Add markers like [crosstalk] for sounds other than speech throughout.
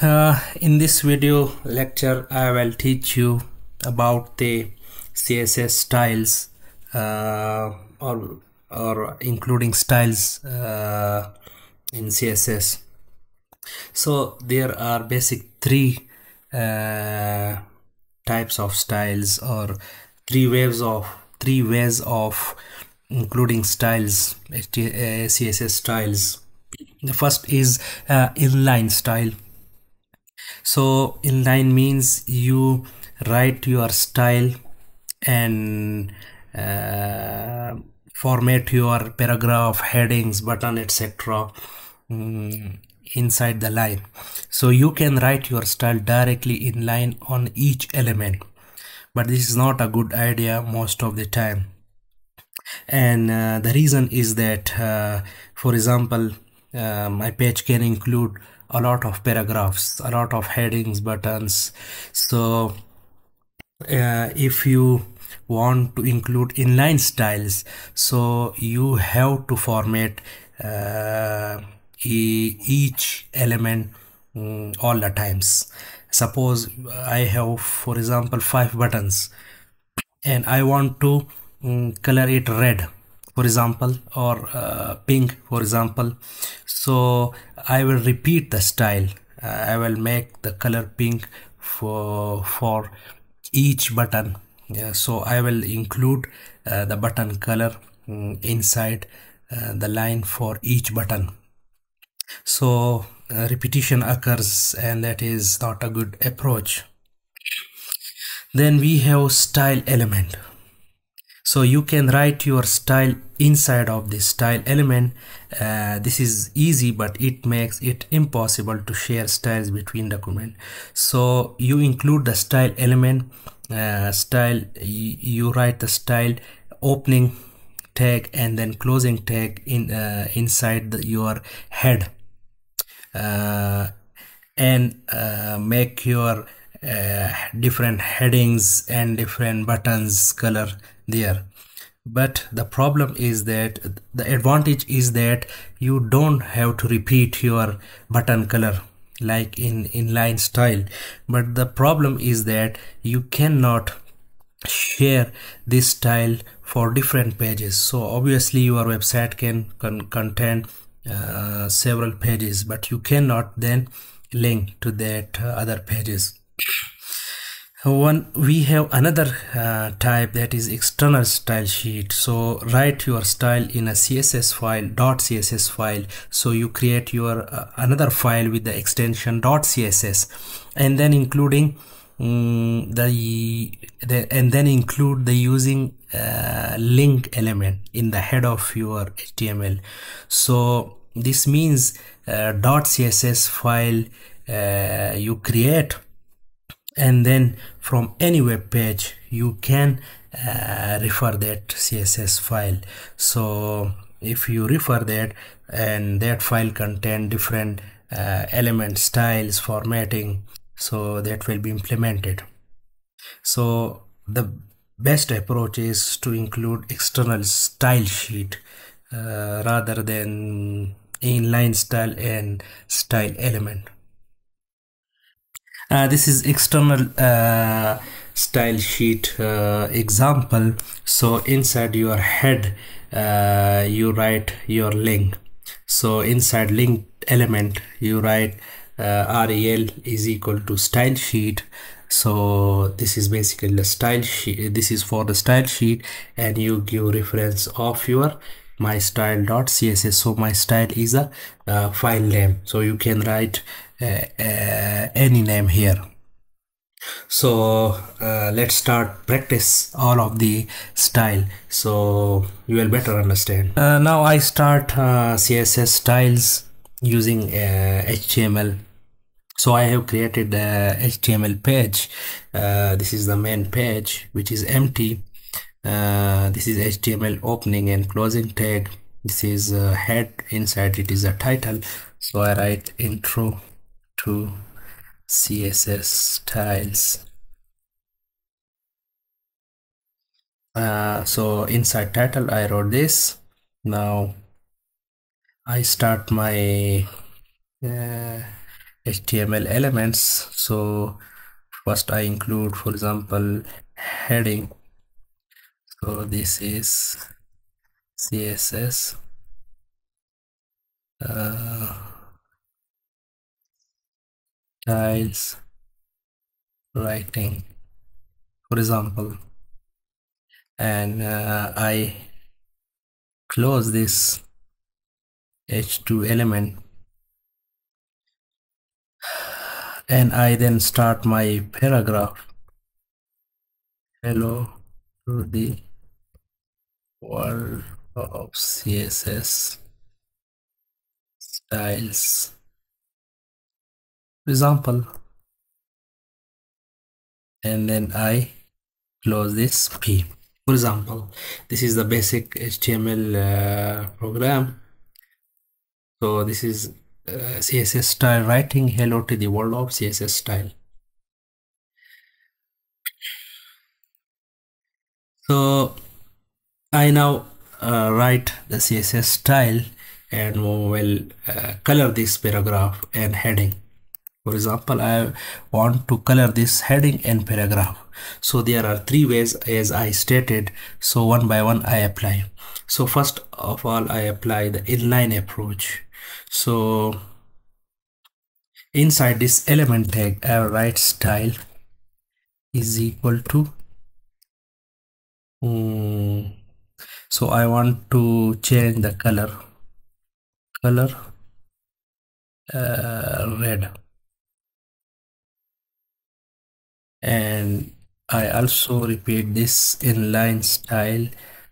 Uh, in this video lecture I will teach you about the CSS styles uh, or, or including styles uh, in CSS so there are basic three uh, types of styles or three waves of three ways of including styles CSS uh, styles. The first is uh, inline style so inline means you write your style and uh, format your paragraph headings button etc um, inside the line. So you can write your style directly inline on each element. But this is not a good idea most of the time. And uh, the reason is that uh, for example uh, my page can include a lot of paragraphs a lot of headings buttons. So uh, if you want to include inline styles so you have to format uh, each element um, all the times. Suppose i have for example five buttons and i want to um, color it red for example or uh, pink for example. So I will repeat the style. Uh, I will make the color pink for for each button. Yeah, so I will include uh, the button color um, inside uh, the line for each button. So uh, repetition occurs and that is not a good approach. Then we have style element so you can write your style inside of the style element. Uh, this is easy but it makes it impossible to share styles between document. So you include the style element uh, style you write the style opening tag and then closing tag in uh, inside the, your head. Uh, and uh, make your uh, different headings and different buttons color there. But the problem is that the advantage is that you don't have to repeat your button color like in inline style. But the problem is that you cannot share this style for different pages. So obviously your website can con contain uh, several pages but you cannot then link to that uh, other pages one we have another uh, type that is external style sheet. So write your style in a css file dot css file. So you create your uh, another file with the extension dot css and then including um, the, the and then include the using uh, link element in the head of your html so this means uh, dot css file uh, you create and then from any web page you can uh, refer that css file. So if you refer that and that file contain different uh, element styles formatting so that will be implemented. So the best approach is to include external style sheet uh, rather than inline style and style element uh, this is external uh, style sheet uh, example. So inside your head uh, you write your link. So inside link element you write uh, rel is equal to style sheet. So this is basically the style sheet this is for the style sheet and you give reference of your my style.css so my style is a uh, file name. So you can write any name here. So uh, let's start practice all of the style. So you will better understand. Uh, now i start uh, css styles using html so i have created the html page. This is the main page which is empty. Uh, this is html opening and closing tag this is a head. Inside it is a title. So i write intro to css styles uh, so inside title i wrote this. Now i start my uh, HTML elements. So first I include for example heading. So this is CSS uh, styles writing. For example. And uh, I close this h2 element. And I then start my paragraph. Hello to the world of CSS styles example. And then I close this P. For example this is the basic HTML uh, program. So this is uh, css style writing. Hello to the world of css style. So i now uh, write the css style and will uh, color this paragraph and heading for example i want to color this heading and paragraph. So there are three ways as i stated. So one by one i apply. So first of all i apply the inline approach. So inside this element tag i write style is equal to um, so I want to change the color. Color uh, red and I also repeat this inline style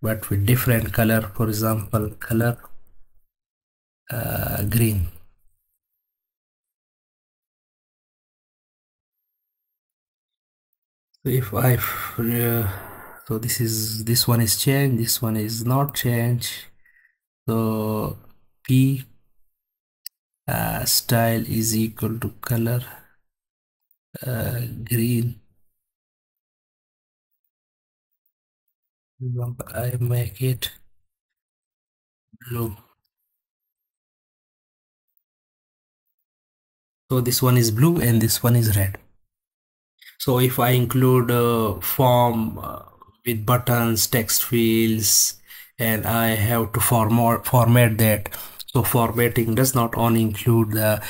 but with different color. For example color uh, green. So if I uh, so this is this one is changed this one is not changed. So P uh, style is equal to color uh, green. I make it blue. So this one is blue and this one is red. So if I include a form uh, with buttons text fields and I have to format format that. So formatting does not only include the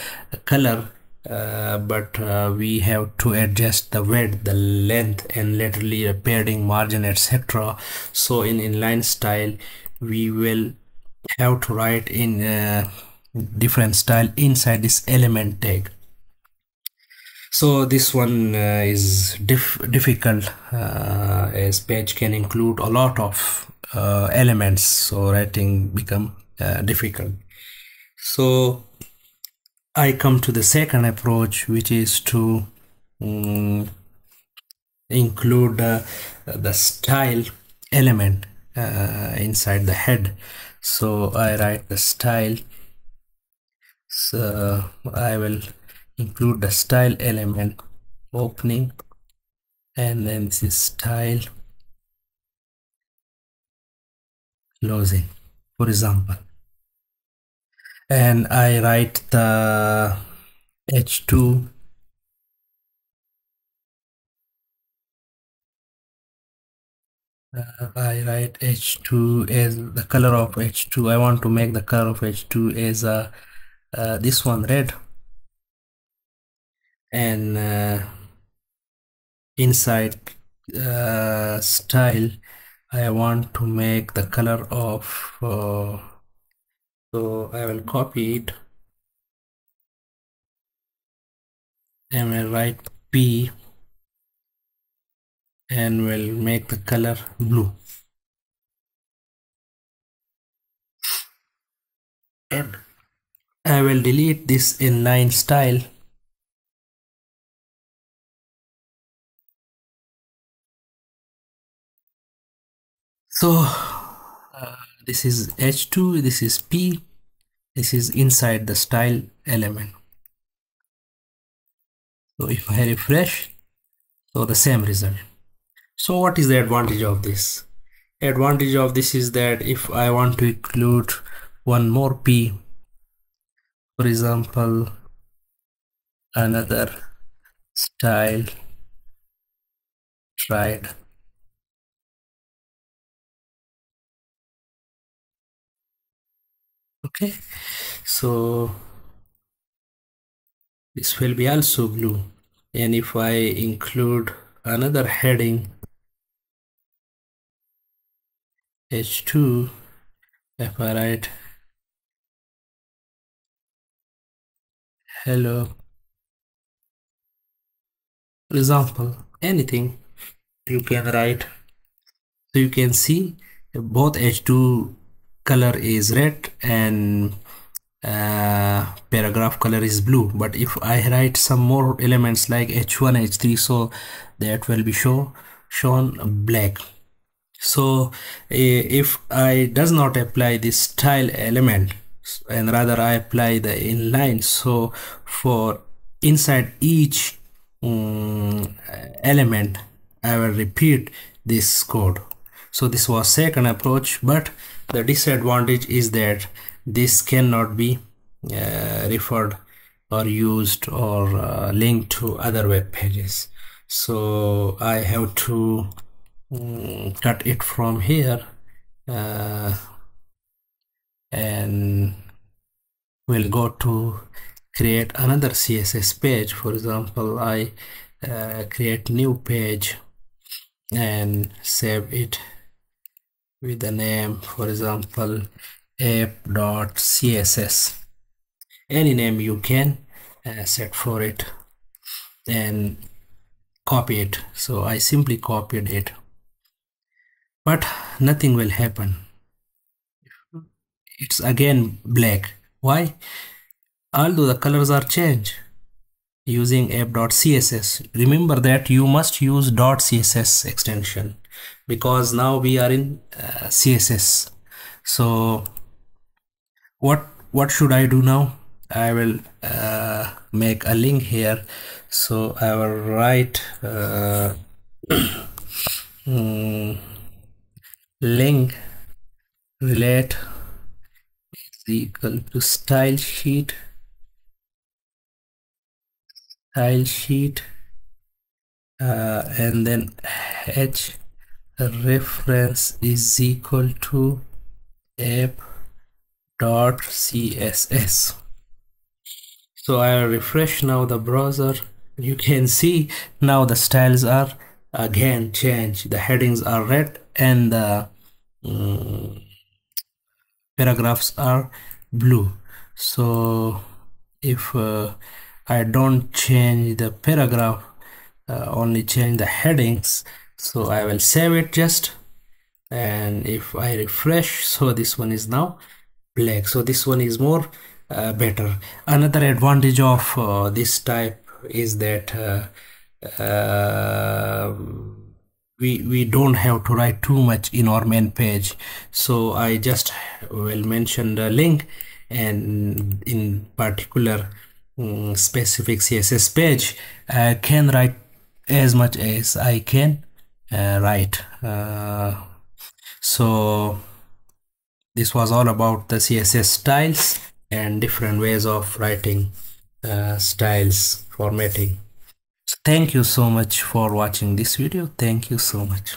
color uh, but uh, we have to adjust the width the length and laterally a padding margin etc so in inline style we will have to write in uh, different style inside this element tag. So this one uh, is diff difficult uh, as page can include a lot of uh, elements. So writing become uh, difficult. So I come to the second approach which is to um, include the style element uh, inside the head. So I write the style. So I will include the style element opening and then this is style closing. For example and I write the h2 uh, I write h2 as the color of h2 I want to make the color of h2 as a uh, this one red. And uh, inside uh, style I want to make the color of uh, so I will copy it. And will write P and will make the color blue. And I will delete this inline style. So this is h2 this is p this is inside the style element. So if i refresh so the same result. So what is the advantage of this? Advantage of this is that if i want to include one more p for example another style tried okay. So this will be also blue. And if I include another heading h2 if I write hello. For example anything you can write. So you can see both h2 color is red and uh, paragraph color is blue. But if I write some more elements like h1 h3 so that will be show shown black. So if I does not apply this style element and rather I apply the inline so for inside each um, element I will repeat this code. So this was second approach but the disadvantage is that this cannot be uh, referred or used or uh, linked to other web pages. So I have to um, cut it from here uh, and we'll go to create another css page. For example i uh, create new page and save it with the name for example app.css any name you can uh, set for it and copy it. So i simply copied it. But nothing will happen. It's again black. Why? Although the colors are changed using app.css remember that you must use .css extension because now we are in uh, css so what what should i do now? I will uh, make a link here. So i will write uh, hmm, [clears throat] link relate is equal to style sheet style sheet uh, and then h reference is equal to app dot css. So i refresh now the browser. You can see now the styles are again changed. The headings are red and the um, paragraphs are blue. So if uh, I don't change the paragraph uh, only change the headings so I will save it just and if I refresh so this one is now black. So this one is more uh, better. Another advantage of uh, this type is that uh, um, we we don't have to write too much in our main page. So i just will mention the link and in particular um, specific css page i can write as much as i can uh, write uh, so this was all about the css styles and different ways of writing uh, styles formatting. Thank you so much for watching this video. Thank you so much